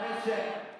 That's it.